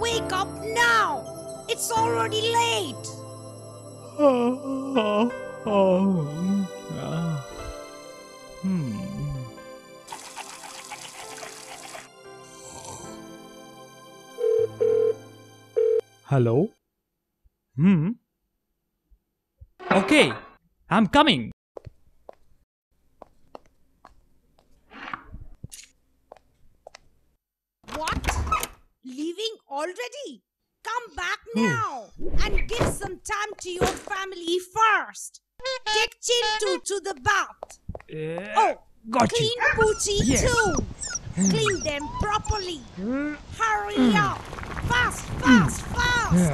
Wake up now! It's already late! Oh, oh, ah. Hmm. Hello? Hmm? Okay, I'm coming. Already? Come back now and give some time to your family first. Take Chintu to the bath. Oh, got clean you. Poochie Yes. too. Clean them properly. Hmm. Hurry up. Fast, fast, fast.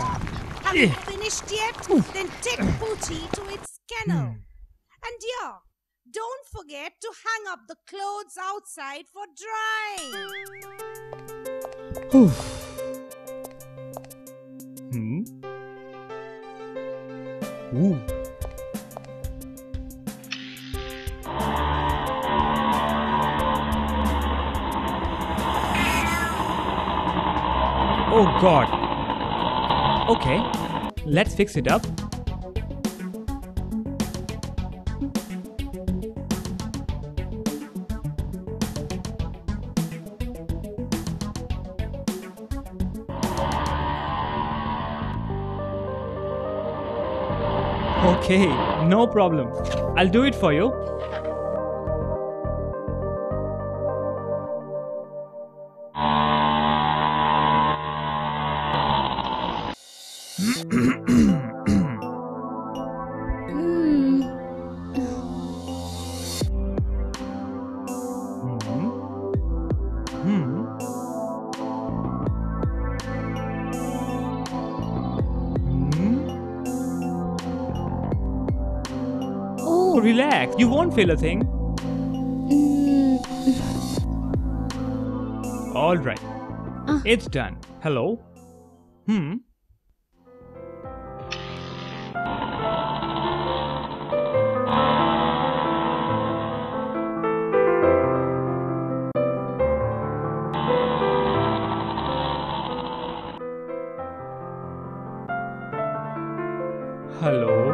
Have you Eh. finished yet? Then take Poochie to its kennel. And yeah, don't forget to hang up the clothes outside for drying. Hmm? Ooh. Oh god. Okay, let's fix it up. Okay, no problem. I'll do it for you. Relax. You won't feel a thing. Mm. All right. Uh. It's done. Hello? Hmm. Hello.